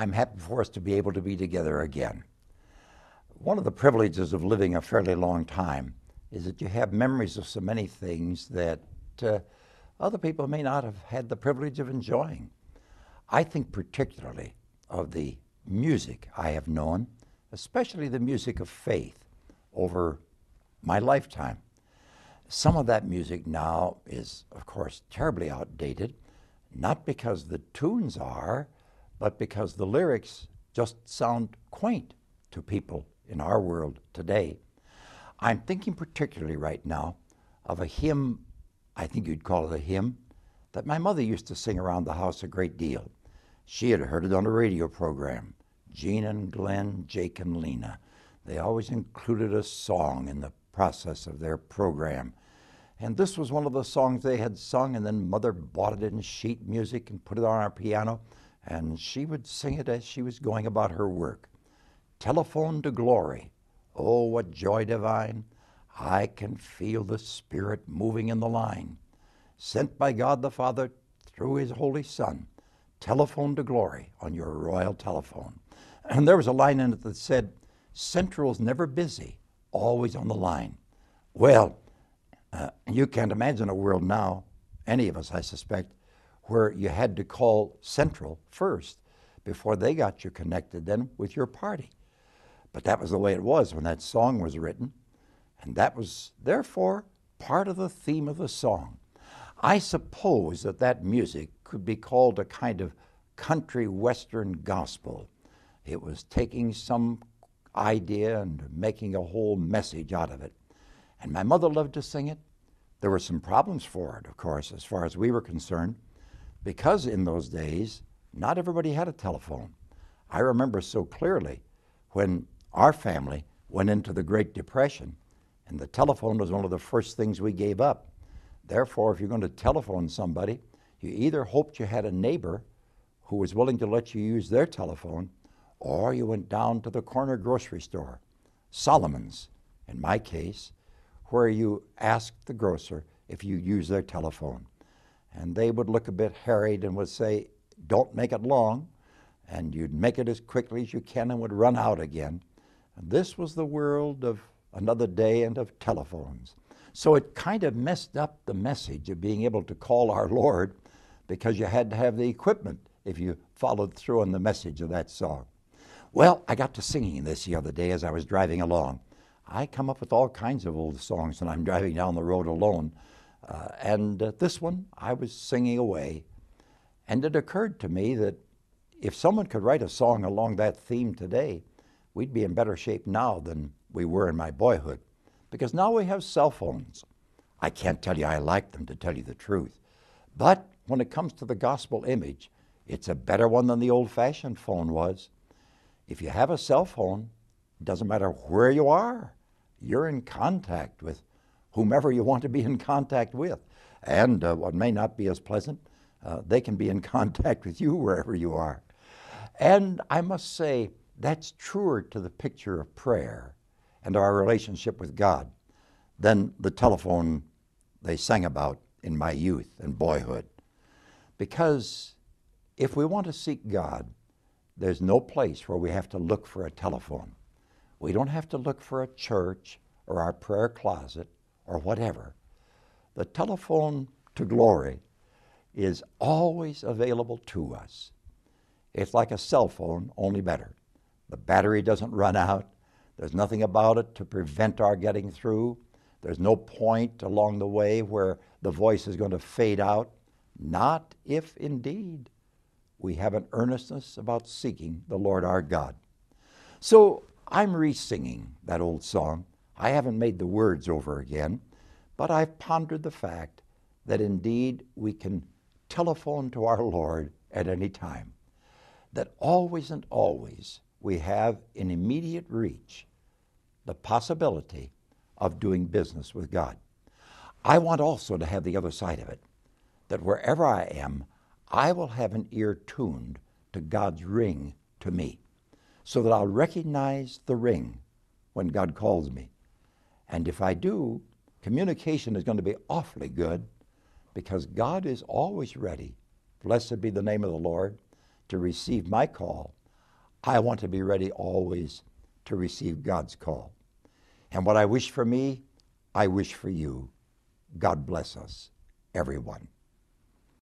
I'm happy for us to be able to be together again. One of the privileges of living a fairly long time is that you have memories of so many things that uh, other people may not have had the privilege of enjoying. I think particularly of the music I have known, especially the music of faith, over my lifetime. Some of that music now is, of course, terribly outdated, not because the tunes are, but because the lyrics just sound quaint to people in our world today. I'm thinking particularly right now of a hymn, I think you'd call it a hymn, that my mother used to sing around the house a great deal. She had heard it on a radio program. Gene and Glenn, Jake and Lena. They always included a song in the process of their program. And this was one of the songs they had sung, and then Mother bought it in sheet music and put it on our piano, and she would sing it as she was going about her work. Telephone to glory. Oh, what joy divine! I can feel the Spirit moving in the line. Sent by God the Father through His Holy Son. Telephone to glory on your royal telephone. And there was a line in it that said, Central's never busy, always on the line. Well, uh, you can't imagine a world now, any of us, I suspect, where you had to call Central first before they got you connected then with your party. But that was the way it was when that song was written, and that was therefore part of the theme of the song. I suppose that that music could be called a kind of country western gospel. It was taking some idea and making a whole message out of it. And my mother loved to sing it. There were some problems for it, of course, as far as we were concerned, because in those days, not everybody had a telephone. I remember so clearly when our family went into the Great Depression, and the telephone was one of the first things we gave up. Therefore, if you're going to telephone somebody, you either hoped you had a neighbor who was willing to let you use their telephone, or you went down to the corner grocery store, Solomon's in my case, where you asked the grocer if you use their telephone. And they would look a bit harried and would say, Don't make it long. And you'd make it as quickly as you can and would run out again. And this was the world of another day and of telephones. So it kind of messed up the message of being able to call our Lord because you had to have the equipment if you followed through on the message of that song. Well, I got to singing this the other day as I was driving along. I come up with all kinds of old songs when I'm driving down the road alone. Uh, and uh, this one, I was singing away. And it occurred to me that if someone could write a song along that theme today, we'd be in better shape now than we were in my boyhood. Because now we have cell phones. I can't tell you I like them, to tell you the truth. But when it comes to the gospel image, it's a better one than the old fashioned phone was. If you have a cell phone, it doesn't matter where you are, you're in contact with whomever you want to be in contact with. And uh, what may not be as pleasant, uh, they can be in contact with you wherever you are. And I must say, that's truer to the picture of prayer and our relationship with God than the telephone they sang about in my youth and boyhood. Because if we want to seek God, there's no place where we have to look for a telephone. We don't have to look for a church or our prayer closet or whatever. The telephone to glory is always available to us. It's like a cell phone, only better. The battery doesn't run out. There's nothing about it to prevent our getting through. There's no point along the way where the voice is going to fade out. Not if indeed we have an earnestness about seeking the Lord our God. So I'm re singing that old song. I haven't made the words over again, but I've pondered the fact that indeed we can telephone to our Lord at any time, that always and always we have in immediate reach the possibility of doing business with God. I want also to have the other side of it, that wherever I am, I will have an ear tuned to God's ring to me so that I'll recognize the ring when God calls me. And if I do, communication is going to be awfully good because God is always ready, blessed be the name of the Lord, to receive my call I want to be ready always to receive God's call. And what I wish for me, I wish for you. God bless us, everyone.